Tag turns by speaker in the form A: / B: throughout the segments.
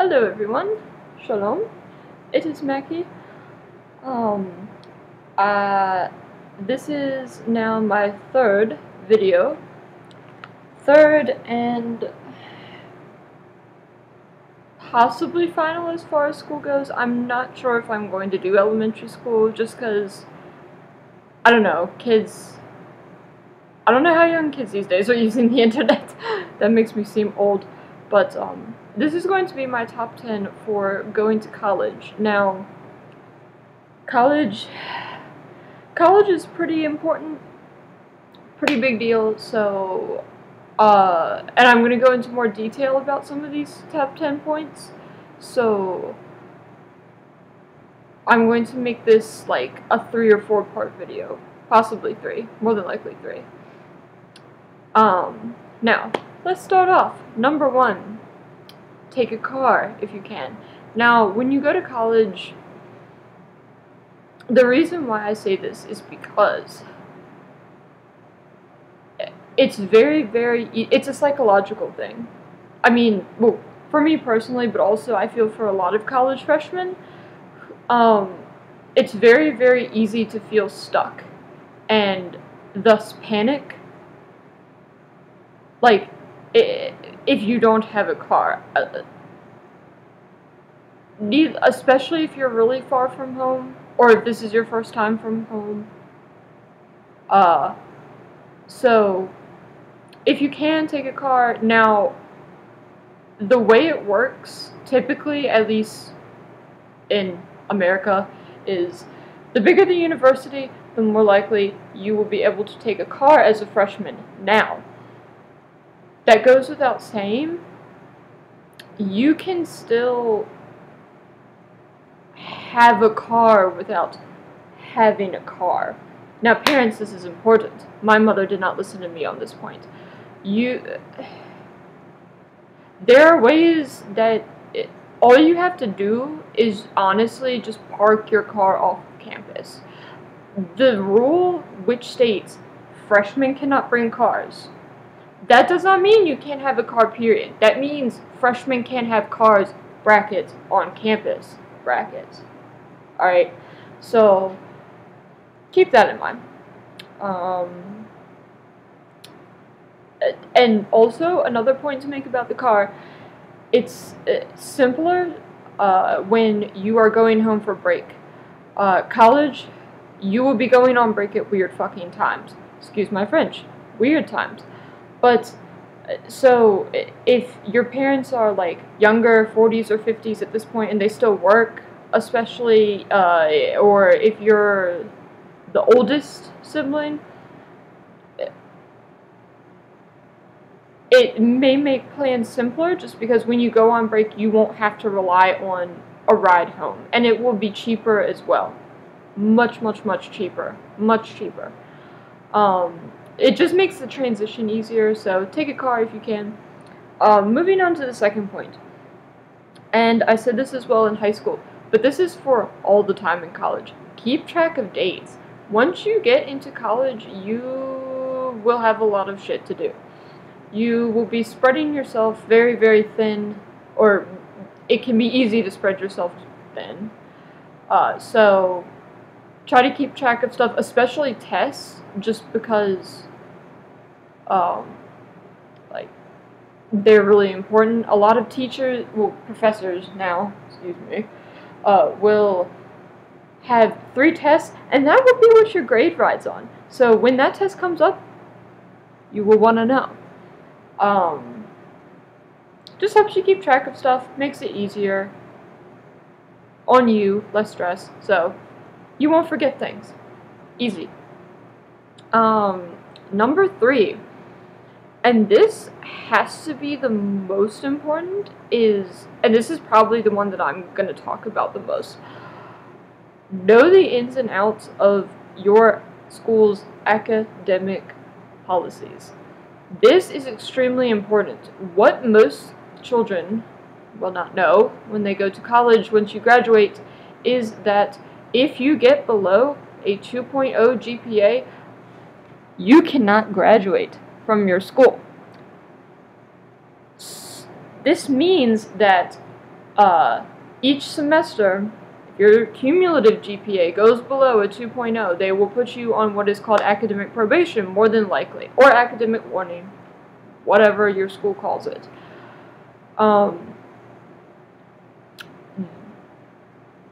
A: Hello everyone, Shalom. It is Mackie. Um, uh, this is now my third video. Third and possibly final as far as school goes. I'm not sure if I'm going to do elementary school just because, I don't know, kids. I don't know how young kids these days are using the internet. that makes me seem old. But um, this is going to be my top 10 for going to college. Now, college, college is pretty important, pretty big deal. So, uh, and I'm going to go into more detail about some of these top 10 points. So, I'm going to make this like a three or four part video. Possibly three. More than likely three. Um, now, let's start off. Number one, take a car if you can. Now, when you go to college, the reason why I say this is because it's very, very, it's a psychological thing. I mean, well, for me personally, but also I feel for a lot of college freshmen, um, it's very, very easy to feel stuck and thus panic. Like, if you don't have a car. Uh, especially if you're really far from home, or if this is your first time from home. Uh, so, if you can take a car, now, the way it works, typically, at least in America, is the bigger the university, the more likely you will be able to take a car as a freshman. Now, that goes without saying, you can still have a car without having a car. Now, parents, this is important. My mother did not listen to me on this point. You, there are ways that it, all you have to do is honestly just park your car off campus. The rule which states freshmen cannot bring cars that does not mean you can't have a car, period. That means freshmen can't have cars, brackets, on campus, brackets. Alright, so keep that in mind. Um, and also, another point to make about the car, it's uh, simpler uh, when you are going home for break. Uh, college, you will be going on break at weird fucking times. Excuse my French. Weird times. But so if your parents are like younger, 40s or 50s at this point, and they still work, especially, uh, or if you're the oldest sibling, it may make plans simpler just because when you go on break, you won't have to rely on a ride home, and it will be cheaper as well. Much, much, much cheaper. Much cheaper. Um, it just makes the transition easier, so take a car if you can. Um, moving on to the second point, and I said this as well in high school, but this is for all the time in college. Keep track of dates. Once you get into college, you will have a lot of shit to do. You will be spreading yourself very, very thin, or it can be easy to spread yourself thin. Uh, so try to keep track of stuff, especially tests, just because um, like they're really important. A lot of teachers, well, professors now, excuse me, uh, will have three tests, and that will be what your grade rides on. So when that test comes up, you will want to know. Um, just helps you keep track of stuff, makes it easier on you, less stress, so you won't forget things. Easy. Um, number three, and this has to be the most important is and this is probably the one that I'm going to talk about the most. Know the ins and outs of your school's academic policies. This is extremely important. What most children will not know when they go to college once you graduate is that if you get below a 2.0 GPA you cannot graduate from your school. This means that uh, each semester, your cumulative GPA goes below a 2.0, they will put you on what is called academic probation, more than likely, or academic warning, whatever your school calls it. Um,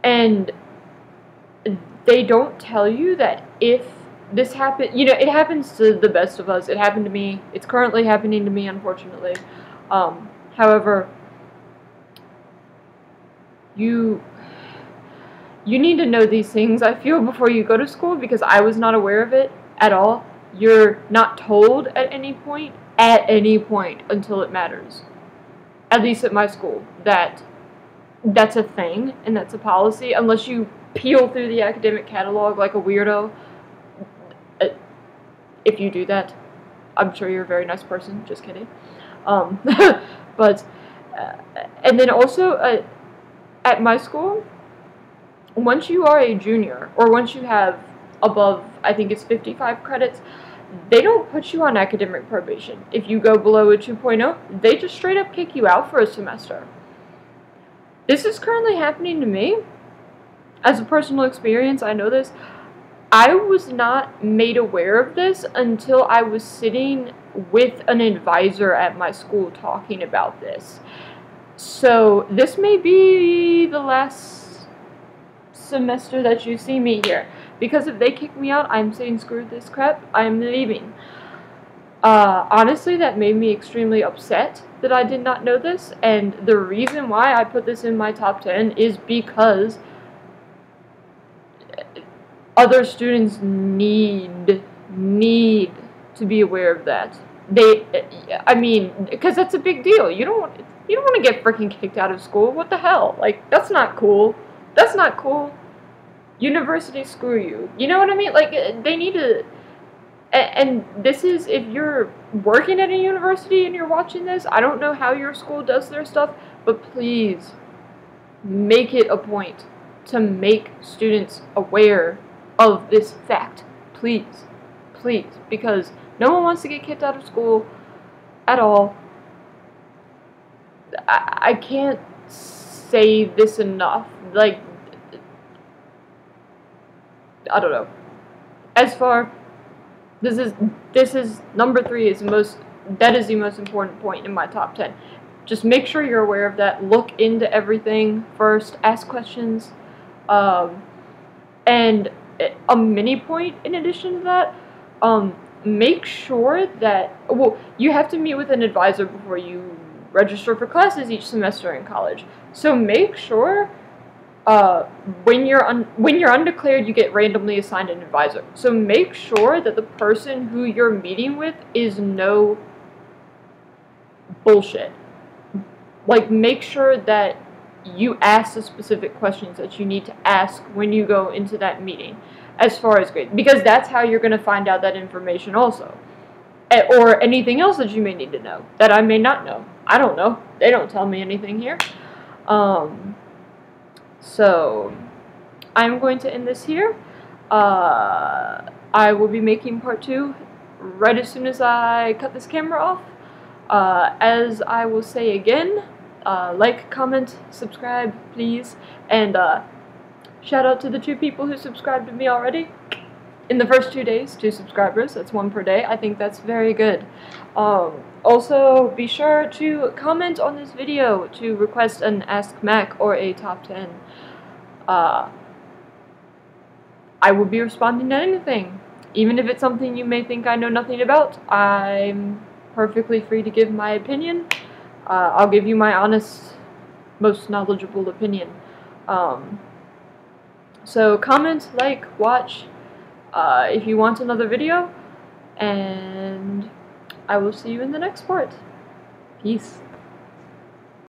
A: and they don't tell you that if this happen you know it happens to the best of us. It happened to me. It's currently happening to me unfortunately. Um, however you you need to know these things i feel before you go to school because i was not aware of it at all. You're not told at any point at any point until it matters. At least at my school. That that's a thing and that's a policy. Unless you peel through the academic catalog like a weirdo if you do that, I'm sure you're a very nice person. Just kidding. Um, but uh, and then also uh, at my school, once you are a junior or once you have above, I think it's 55 credits, they don't put you on academic probation. If you go below a 2.0, they just straight up kick you out for a semester. This is currently happening to me. As a personal experience, I know this. I was not made aware of this until I was sitting with an advisor at my school talking about this. So this may be the last semester that you see me here. Because if they kick me out, I'm saying screw this crap, I'm leaving. Uh, honestly, that made me extremely upset that I did not know this, and the reason why I put this in my top 10 is because other students need need to be aware of that. They, I mean, because that's a big deal. You don't want you don't want to get freaking kicked out of school. What the hell? Like that's not cool. That's not cool. University, screw you. You know what I mean? Like they need to. And this is if you're working at a university and you're watching this. I don't know how your school does their stuff, but please make it a point to make students aware of this fact. Please. Please. Because no one wants to get kicked out of school at all. I, I can't say this enough. Like, I don't know. As far, this is, this is, number three is the most, that is the most important point in my top 10. Just make sure you're aware of that. Look into everything first. Ask questions. Um, and a mini point in addition to that, um, make sure that, well, you have to meet with an advisor before you register for classes each semester in college. So make sure uh, when you're un- when you're undeclared, you get randomly assigned an advisor. So make sure that the person who you're meeting with is no bullshit. Like make sure that you ask the specific questions that you need to ask when you go into that meeting as far as grades because that's how you're going to find out that information also. Or anything else that you may need to know that I may not know. I don't know. They don't tell me anything here. Um, so I'm going to end this here. Uh, I will be making part two right as soon as I cut this camera off. Uh, as I will say again uh, like, comment, subscribe, please. And uh, shout out to the two people who subscribed to me already. In the first two days, two subscribers. That's one per day. I think that's very good. Um, also, be sure to comment on this video to request an Ask Mack or a top 10. Uh, I will be responding to anything. Even if it's something you may think I know nothing about, I'm perfectly free to give my opinion uh, I'll give you my honest, most knowledgeable opinion. Um, so comment, like, watch uh, if you want another video, and I will see you in the next part. Peace.